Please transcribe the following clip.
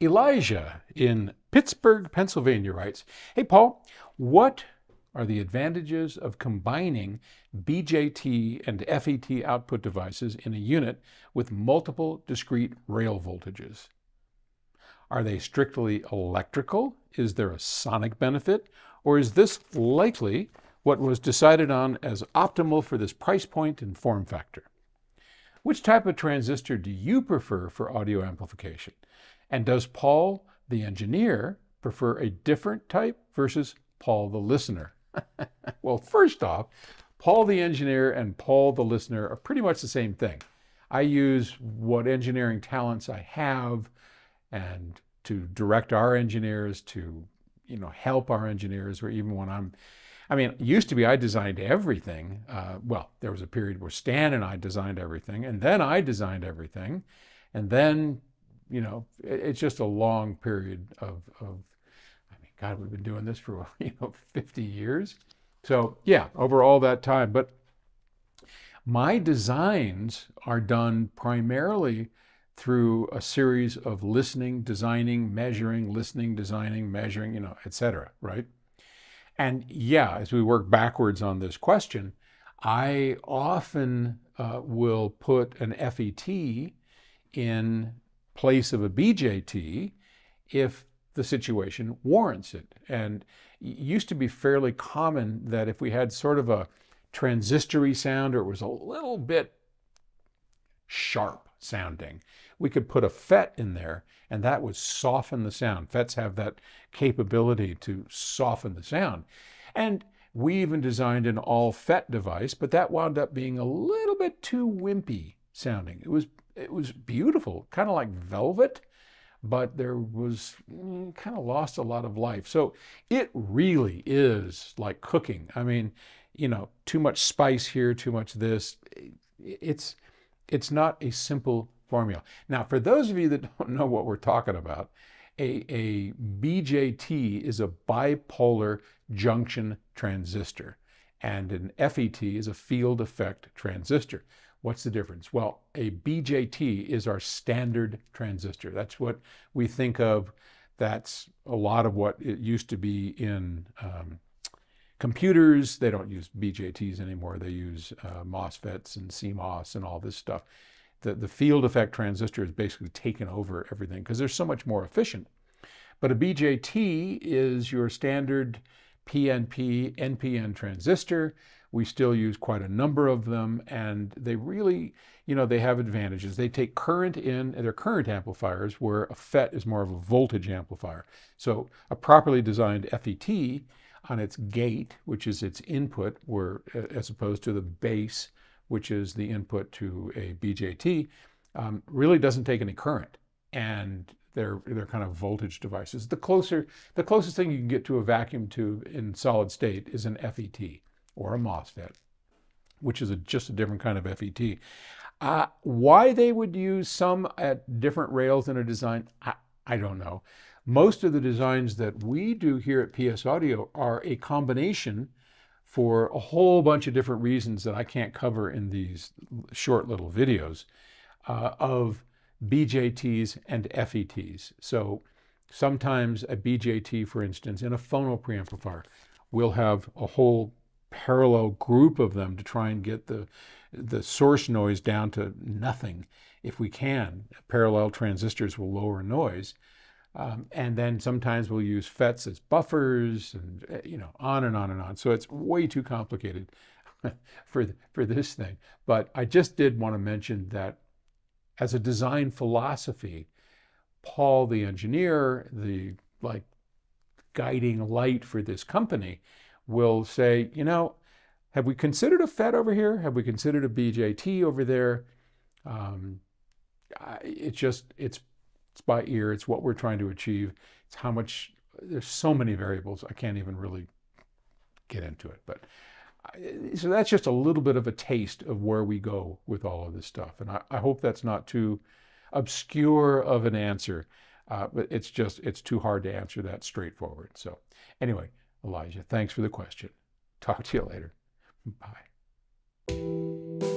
Elijah in Pittsburgh, Pennsylvania writes Hey, Paul, what are the advantages of combining BJT and FET output devices in a unit with multiple discrete rail voltages? Are they strictly electrical? Is there a sonic benefit? Or is this likely what was decided on as optimal for this price point and form factor? Which type of transistor do you prefer for audio amplification? And does Paul, the engineer, prefer a different type versus Paul, the listener? well, first off, Paul, the engineer, and Paul, the listener, are pretty much the same thing. I use what engineering talents I have and to direct our engineers, to you know help our engineers, or even when I'm I mean, used to be I designed everything. Uh, well, there was a period where Stan and I designed everything, and then I designed everything, and then, you know, it, it's just a long period of, of, I mean, God, we've been doing this for, you know, 50 years. So, yeah, over all that time. But my designs are done primarily through a series of listening, designing, measuring, listening, designing, measuring, you know, et cetera, right? And yeah, as we work backwards on this question, I often uh, will put an FET in place of a BJT if the situation warrants it. And it used to be fairly common that if we had sort of a transistory sound or it was a little bit sharp sounding, we could put a FET in there and that would soften the sound. FETs have that capability to soften the sound. And we even designed an all FET device, but that wound up being a little bit too wimpy sounding. It was it was beautiful, kind of like velvet, but there was mm, kind of lost a lot of life. So it really is like cooking. I mean, you know, too much spice here, too much this. It's it's not a simple formula. Now, for those of you that don't know what we're talking about, a, a BJT is a bipolar junction transistor, and an FET is a field effect transistor. What's the difference? Well, a BJT is our standard transistor. That's what we think of. That's a lot of what it used to be in um, computers. They don't use BJTs anymore. They use uh, MOSFETs and CMOS and all this stuff the, the field effect transistor has basically taken over everything because they're so much more efficient. But a BJT is your standard PNP, NPN transistor. We still use quite a number of them, and they really, you know, they have advantages. They take current in, they're current amplifiers, where a FET is more of a voltage amplifier. So a properly designed FET on its gate, which is its input, where as opposed to the base, which is the input to a BJT, um, really doesn't take any current. And they're, they're kind of voltage devices. The closer, the closest thing you can get to a vacuum tube in solid state is an FET or a MOSFET, which is a, just a different kind of FET. Uh, why they would use some at different rails in a design, I, I don't know. Most of the designs that we do here at PS Audio are a combination for a whole bunch of different reasons that I can't cover in these short little videos uh, of BJTs and FETs. So sometimes a BJT, for instance, in a phono preamplifier, will have a whole parallel group of them to try and get the, the source noise down to nothing if we can. Parallel transistors will lower noise. Um, and then sometimes we'll use FETs as buffers and, eh, you know, on and on and on. So it's way too complicated for, for this thing. But I just did want to mention that as a design philosophy, Paul, the engineer, the like guiding light for this company, will say, you know, have we considered a FET over here? Have we considered a BJT over there? Um, it's just, it's it's by ear. It's what we're trying to achieve. It's how much, there's so many variables. I can't even really get into it. But so that's just a little bit of a taste of where we go with all of this stuff. And I, I hope that's not too obscure of an answer. Uh, but it's just, it's too hard to answer that straightforward. So anyway, Elijah, thanks for the question. Talk to you later. Bye.